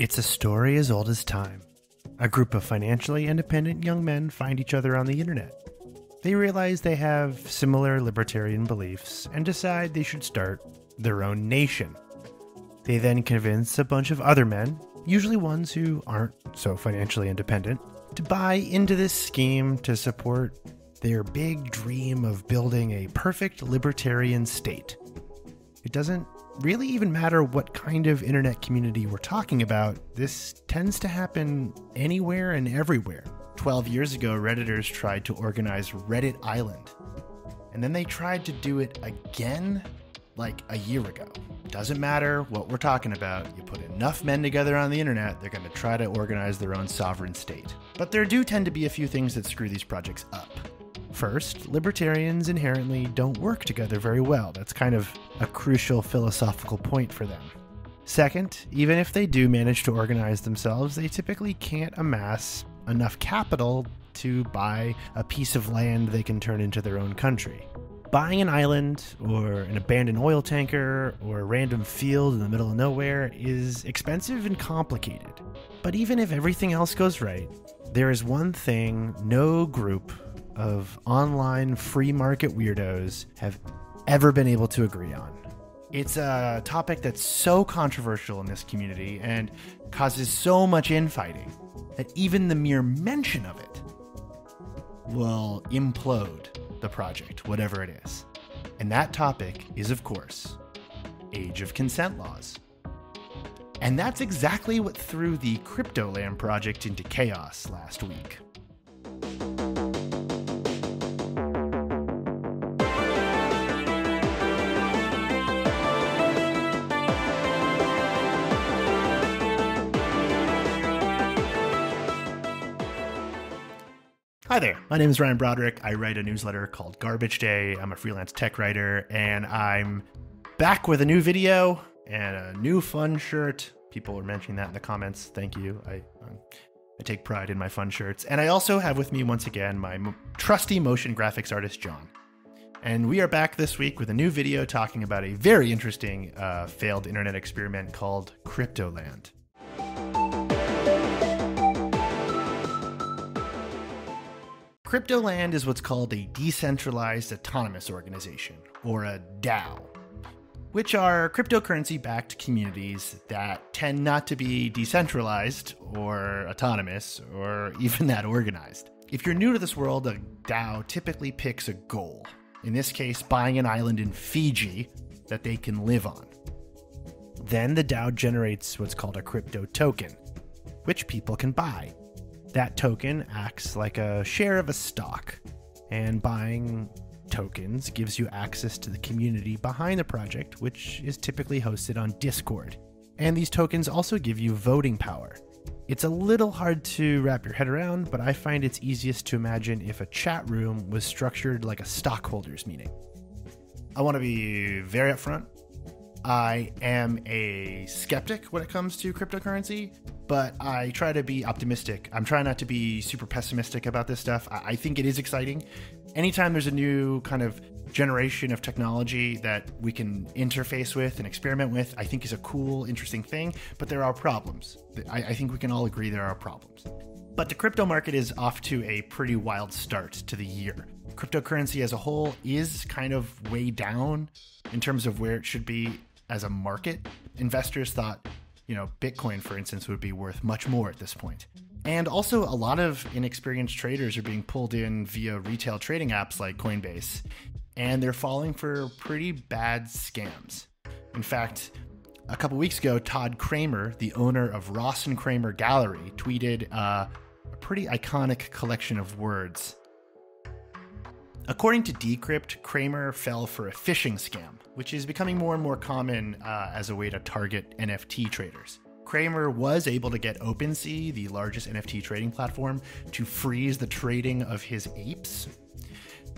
It's a story as old as time. A group of financially independent young men find each other on the internet. They realize they have similar libertarian beliefs and decide they should start their own nation. They then convince a bunch of other men, usually ones who aren't so financially independent, to buy into this scheme to support their big dream of building a perfect libertarian state. It doesn't really even matter what kind of internet community we're talking about, this tends to happen anywhere and everywhere. 12 years ago, Redditors tried to organize Reddit Island. And then they tried to do it again like a year ago. Doesn't matter what we're talking about, you put enough men together on the internet, they're going to try to organize their own sovereign state. But there do tend to be a few things that screw these projects up. First, libertarians inherently don't work together very well. That's kind of a crucial philosophical point for them. Second, even if they do manage to organize themselves, they typically can't amass enough capital to buy a piece of land they can turn into their own country. Buying an island, or an abandoned oil tanker, or a random field in the middle of nowhere is expensive and complicated. But even if everything else goes right, there is one thing no group of online free market weirdos have ever been able to agree on. It's a topic that's so controversial in this community and causes so much infighting that even the mere mention of it will implode the project, whatever it is. And that topic is, of course, age of consent laws. And that's exactly what threw the Cryptoland project into chaos last week. Hi there. My name is Ryan Broderick. I write a newsletter called Garbage Day. I'm a freelance tech writer, and I'm back with a new video and a new fun shirt. People are mentioning that in the comments. Thank you. I um, I take pride in my fun shirts, and I also have with me once again my trusty motion graphics artist John. And we are back this week with a new video talking about a very interesting uh, failed internet experiment called Cryptoland. Cryptoland is what's called a decentralized autonomous organization, or a DAO, which are cryptocurrency backed communities that tend not to be decentralized or autonomous or even that organized. If you're new to this world, a DAO typically picks a goal. In this case, buying an island in Fiji that they can live on. Then the DAO generates what's called a crypto token, which people can buy. That token acts like a share of a stock, and buying tokens gives you access to the community behind the project, which is typically hosted on Discord. And these tokens also give you voting power. It's a little hard to wrap your head around, but I find it's easiest to imagine if a chat room was structured like a stockholders meeting. I want to be very upfront. I am a skeptic when it comes to cryptocurrency, but I try to be optimistic. I'm trying not to be super pessimistic about this stuff. I, think it is exciting. Anytime there's a new kind of generation of technology that we can interface with and experiment with, I think is a cool, interesting thing, but there are problems. I, I think we can all agree there are problems. But the crypto market is off to a pretty wild start to the year. Cryptocurrency as a whole is kind of way down in terms of where it should be as a market, investors thought, you know, Bitcoin, for instance, would be worth much more at this point. And also, a lot of inexperienced traders are being pulled in via retail trading apps like Coinbase, and they're falling for pretty bad scams. In fact, a couple weeks ago, Todd Kramer, the owner of Ross and Kramer Gallery, tweeted uh, a pretty iconic collection of words. According to Decrypt, Kramer fell for a phishing scam which is becoming more and more common uh, as a way to target NFT traders. Kramer was able to get OpenSea, the largest NFT trading platform, to freeze the trading of his apes,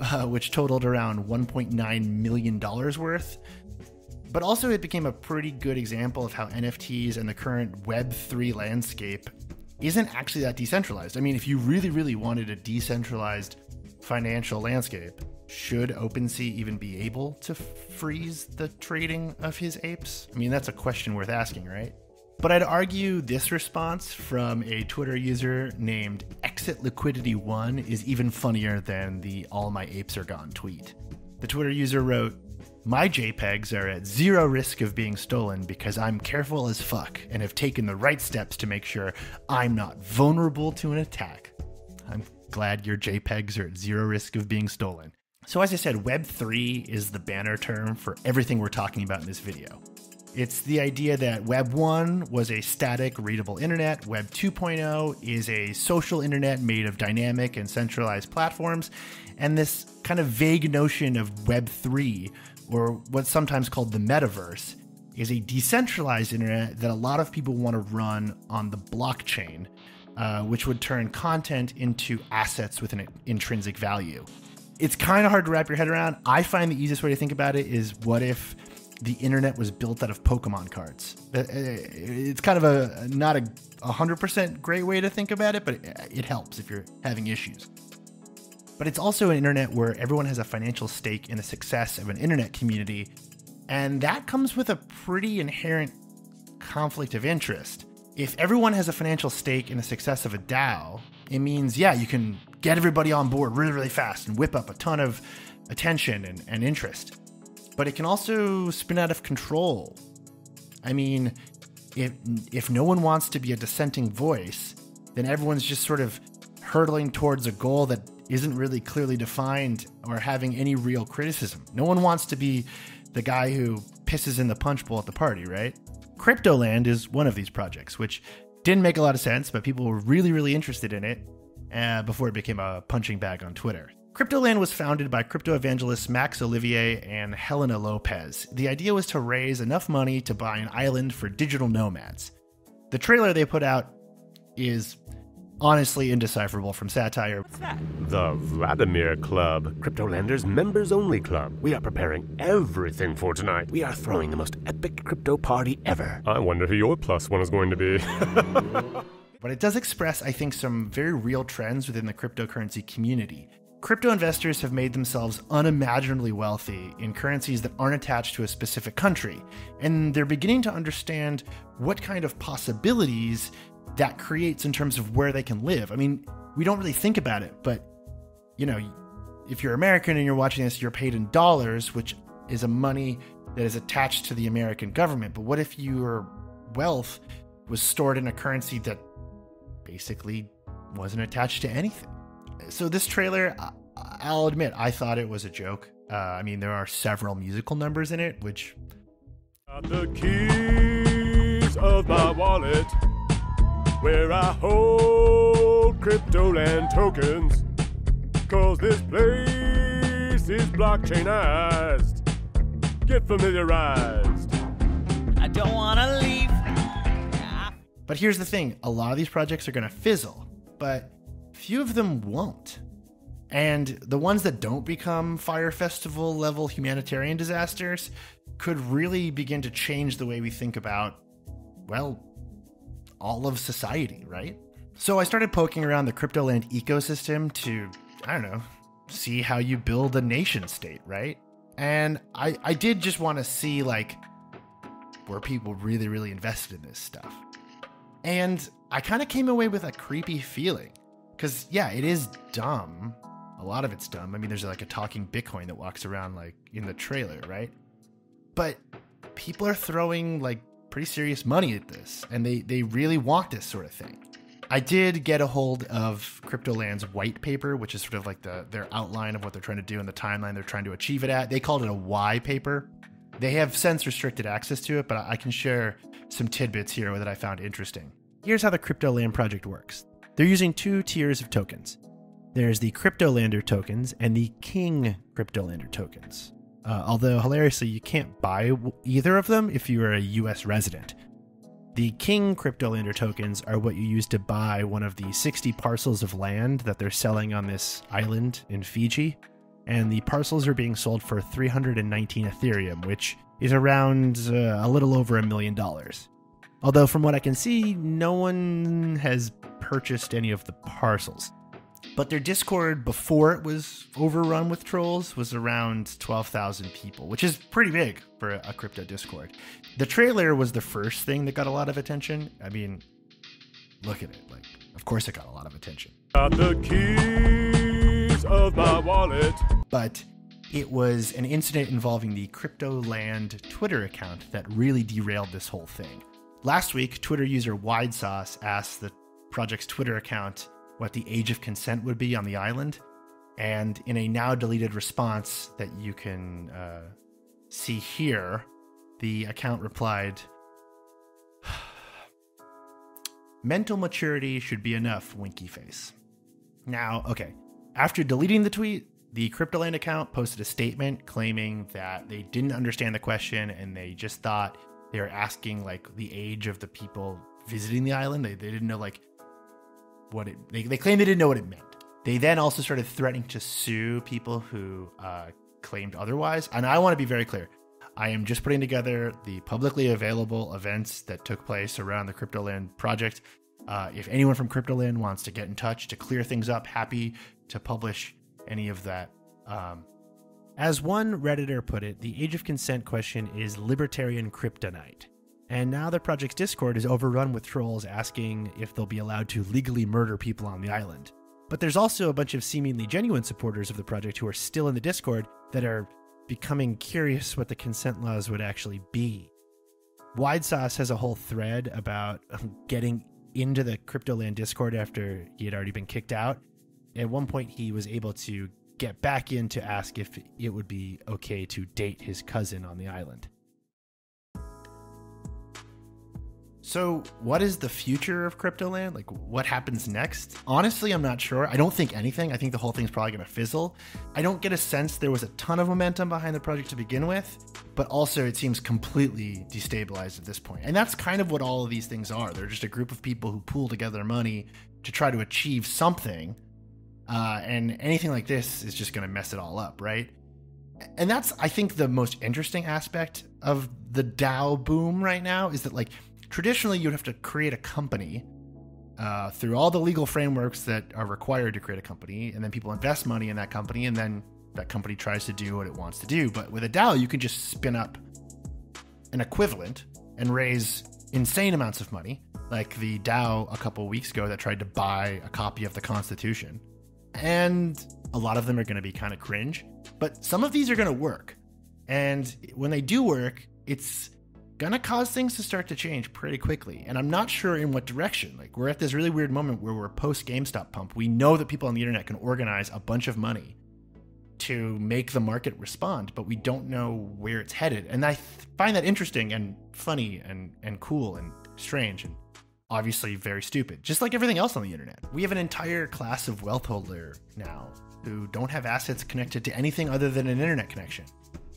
uh, which totaled around $1.9 million worth. But also, it became a pretty good example of how NFTs and the current Web3 landscape isn't actually that decentralized. I mean, if you really, really wanted a decentralized financial landscape, should OpenSea even be able to freeze the trading of his apes? I mean, that's a question worth asking, right? But I'd argue this response from a Twitter user named Exit Liquidity One is even funnier than the All My Apes Are Gone tweet. The Twitter user wrote, My JPEGs are at zero risk of being stolen because I'm careful as fuck and have taken the right steps to make sure I'm not vulnerable to an attack. I'm glad your JPEGs are at zero risk of being stolen. So, as I said, Web3 is the banner term for everything we're talking about in this video. It's the idea that Web 1 was a static, readable internet. Web 2.0 is a social internet made of dynamic and centralized platforms. And this kind of vague notion of Web 3, or what's sometimes called the metaverse, is a decentralized internet that a lot of people want to run on the blockchain, uh, which would turn content into assets with an intrinsic value. It's kind of hard to wrap your head around. I find the easiest way to think about it is what if the internet was built out of Pokemon cards. Uh, uh, it's kind of a not a hundred percent great way to think about it, but it helps if you're having issues. But it's also an internet where everyone has a financial stake in the success of an internet community, and that comes with a pretty inherent conflict of interest. If everyone has a financial stake in the success of a DAO, it means, yeah, you can get everybody on board really, really fast and whip up a ton of attention and, and interest but it can also spin out of control. I mean, if, if no one wants to be a dissenting voice, then everyone's just sort of hurtling towards a goal that isn't really clearly defined or having any real criticism. No one wants to be the guy who pisses in the punch bowl at the party, right? Cryptoland is one of these projects, which didn't make a lot of sense, but people were really, really interested in it uh, before it became a punching bag on Twitter. Cryptoland was founded by crypto evangelists Max Olivier and Helena Lopez. The idea was to raise enough money to buy an island for digital nomads. The trailer they put out is honestly indecipherable from satire. The Vladimir Club, Cryptolanders members only club. We are preparing everything for tonight. We are throwing the most epic crypto party ever. I wonder who your plus one is going to be. but it does express, I think, some very real trends within the cryptocurrency community. Crypto investors have made themselves unimaginably wealthy in currencies that aren't attached to a specific country, and they're beginning to understand what kind of possibilities that creates in terms of where they can live. I mean, we don't really think about it, but you know, if you're American and you're watching this, you're paid in dollars, which is a money that is attached to the American government. But what if your wealth was stored in a currency that basically wasn't attached to anything? so this trailer, I'll admit, I thought it was a joke. Uh, I mean, there are several musical numbers in it, which. Got the keys of my wallet, where I hold cryptoland tokens. Cause this place is blockchainized. Get familiarized. I don't wanna leave. But here's the thing a lot of these projects are gonna fizzle, but few of them won't. And the ones that don't become Fyre Festival level humanitarian disasters could really begin to change the way we think about, well, all of society, right? So I started poking around the Cryptoland ecosystem to, I don't know, see how you build a nation state, right? And I, I did just want to see, like, were people really, really invested in this stuff? And I kind of came away with a creepy feeling. Because, yeah, it is dumb. A lot of it's dumb. I mean, there's like a talking Bitcoin that walks around like in the trailer, right? But people are throwing like pretty serious money at this and they, they really want this sort of thing. I did get a hold of Cryptoland's white paper, which is sort of like the their outline of what they're trying to do and the timeline they're trying to achieve it at. They called it a Y paper. They have since restricted access to it, but I can share some tidbits here that I found interesting. Here's how the Cryptoland project works. They're using two tiers of tokens. There's the Cryptolander tokens and the King Cryptolander tokens. Uh, although, hilariously, you can't buy either of them if you are a US resident. The King Cryptolander tokens are what you use to buy one of the 60 parcels of land that they're selling on this island in Fiji. And the parcels are being sold for 319 Ethereum, which is around uh, a little over a million dollars. Although, from what I can see, no one has purchased any of the parcels. But their Discord before it was overrun with trolls was around 12,000 people, which is pretty big for a crypto Discord. The trailer was the first thing that got a lot of attention. I mean, look at it. Like, of course it got a lot of attention. Got the keys of my wallet. But it was an incident involving the CryptoLand Twitter account that really derailed this whole thing. Last week, Twitter user WideSauce asked the project's Twitter account what the age of consent would be on the island. And in a now deleted response that you can uh, see here, the account replied Mental maturity should be enough, winky face. Now, okay, after deleting the tweet, the CryptoLand account posted a statement claiming that they didn't understand the question and they just thought they were asking like the age of the people visiting the island. They, they didn't know like what it, they, they claimed they didn't know what it meant. They then also started threatening to sue people who uh, claimed otherwise. And I want to be very clear. I am just putting together the publicly available events that took place around the CryptoLand project. Uh, if anyone from CryptoLand wants to get in touch to clear things up, happy to publish any of that. Um, as one Redditor put it, the age of consent question is libertarian kryptonite. And now the project's Discord is overrun with trolls asking if they'll be allowed to legally murder people on the island. But there's also a bunch of seemingly genuine supporters of the project who are still in the Discord that are becoming curious what the consent laws would actually be. Wide Sauce has a whole thread about getting into the CryptoLand Discord after he had already been kicked out. At one point, he was able to get back in to ask if it would be okay to date his cousin on the island. So, what is the future of CryptoLand? Like, what happens next? Honestly, I'm not sure. I don't think anything. I think the whole thing's probably going to fizzle. I don't get a sense there was a ton of momentum behind the project to begin with, but also it seems completely destabilized at this point. And that's kind of what all of these things are. They're just a group of people who pool together money to try to achieve something. Uh, and anything like this is just going to mess it all up, right? And that's, I think, the most interesting aspect of the DAO boom right now is that, like, traditionally you'd have to create a company uh, through all the legal frameworks that are required to create a company, and then people invest money in that company, and then that company tries to do what it wants to do. But with a DAO, you can just spin up an equivalent and raise insane amounts of money, like the DAO a couple weeks ago that tried to buy a copy of the Constitution. And a lot of them are going to be kind of cringe, but some of these are going to work. And when they do work, it's gonna cause things to start to change pretty quickly. And I'm not sure in what direction. Like, we're at this really weird moment where we're post GameStop pump. We know that people on the internet can organize a bunch of money to make the market respond, but we don't know where it's headed. And I th- find that interesting and funny and, and cool and strange and obviously very stupid, just like everything else on the internet. We have an entire class of wealth holder now who don't have assets connected to anything other than an internet connection.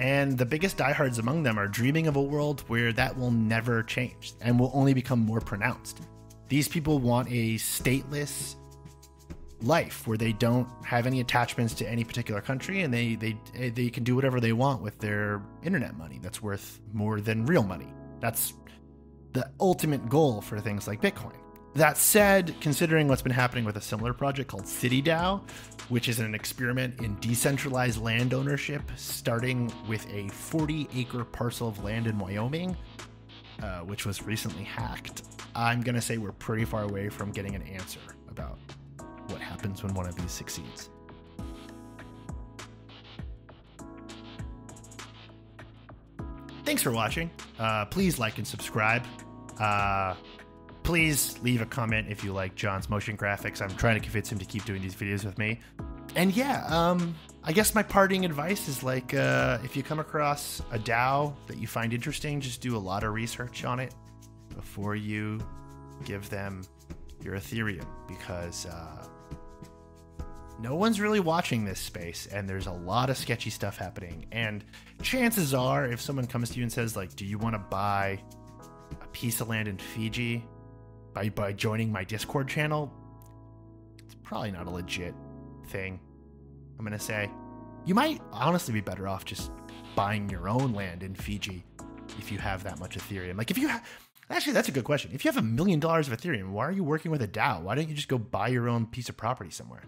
And the biggest diehards among them are dreaming of a world where that will never change and will only become more pronounced. These people want a stateless life where they don't have any attachments to any particular country and they they they can do whatever they want with their internet money that's worth more than real money. That's the ultimate goal for things like Bitcoin. That said, considering what's been happening with a similar project called CityDAO, which is an experiment in decentralized land ownership, starting with a 40 acre parcel of land in Wyoming, uh, which was recently hacked, I'm going to say we're pretty far away from getting an answer about what happens when one of these succeeds. Thanks for watching. Uh, please like and subscribe. Uh, please leave a comment if you like John's motion graphics. I'm trying to convince him to keep doing these videos with me. And yeah, um, I guess my parting advice is like uh, if you come across a DAO that you find interesting, just do a lot of research on it before you give them your Ethereum because uh, no one's really watching this space and there's a lot of sketchy stuff happening. And chances are, if someone comes to you and says, like, do you want to buy a piece of land in Fiji by, by joining my Discord channel? It's probably not a legit thing. I'm going to say. You might honestly be better off just buying your own land in Fiji if you have that much Ethereum. Like, if you. Actually, that's a good question. If you have a million dollars of Ethereum, why are you working with a DAO? Why don't you just go buy your own piece of property somewhere?